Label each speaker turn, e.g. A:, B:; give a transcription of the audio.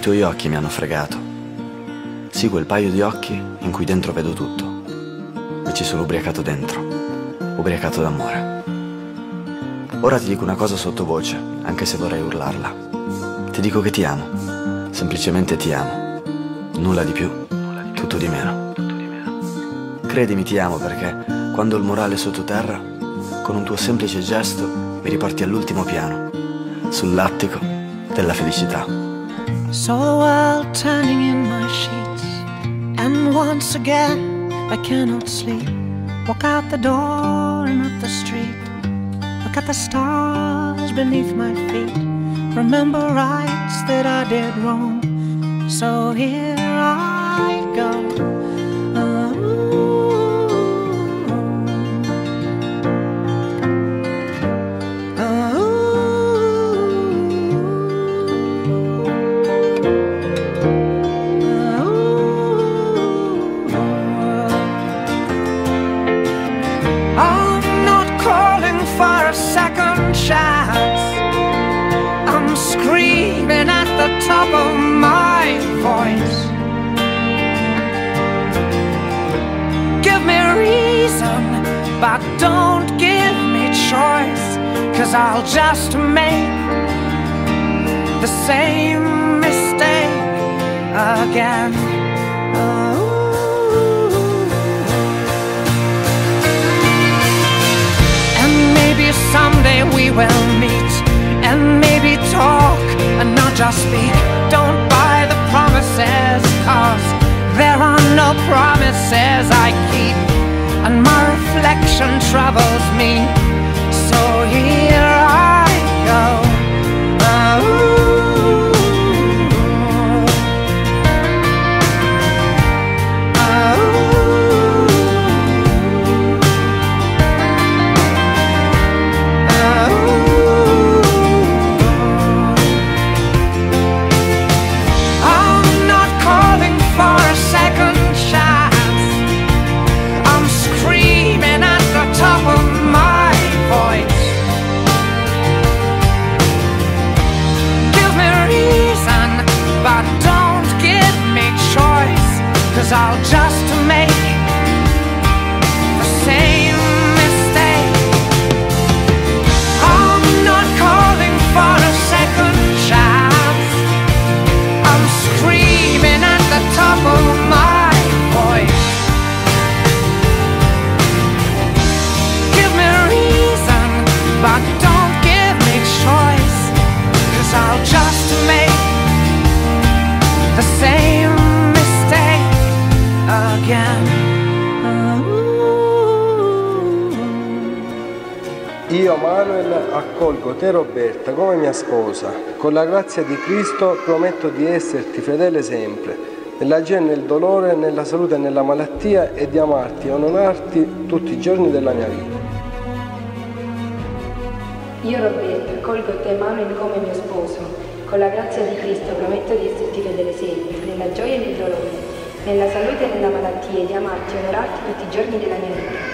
A: I tuoi occhi mi hanno fregato. Sì, quel paio di occhi in cui dentro vedo tutto. E ci sono ubriacato dentro. Ubriacato d'amore. Ora ti dico una cosa sottovoce, anche se vorrei urlarla. Ti dico che ti amo. Semplicemente ti amo. Nulla di più, tutto di meno. Credimi, ti amo perché quando il morale è sottoterra, con un tuo semplice gesto mi riporti all'ultimo piano, sull'attico della felicità.
B: Saw the world turning in my sheets, and once again I cannot sleep. Walk out the door and up the street. Look at the stars beneath my feet. Remember rights that I did wrong. So here I go. The top of my voice. Give me reason, but don't give me choice. Cause I'll just make the same mistake again. Oh. And maybe someday we will meet not just speak Don't buy the promises Cause there are no promises I keep. And my reflection troubles me. So here I I'll just
C: Io, Manuel, accolgo te, Roberta, come mia sposa. Con la grazia di Cristo prometto di esserti fedele sempre, nell'agire e nel dolore, nella salute e nella malattia e di amarti e onorarti tutti i giorni della mia vita.
D: Io Roberta accolgo te Manuel come mio sposo. Con la grazia di Cristo prometto di esserti fedele sempre, nella gioia e nel dolore, nella salute e nella malattia, e di amarti e onorarti tutti i giorni della mia vita.